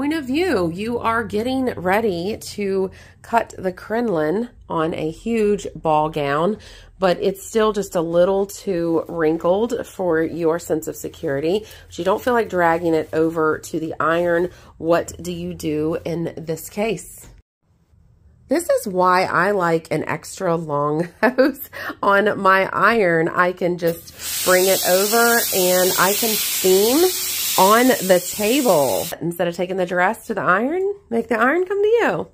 point of view. You are getting ready to cut the crinoline on a huge ball gown, but it's still just a little too wrinkled for your sense of security. But you don't feel like dragging it over to the iron. What do you do in this case? This is why I like an extra long hose on my iron. I can just bring it over and I can steam on the table. Instead of taking the dress to the iron, make the iron come to you.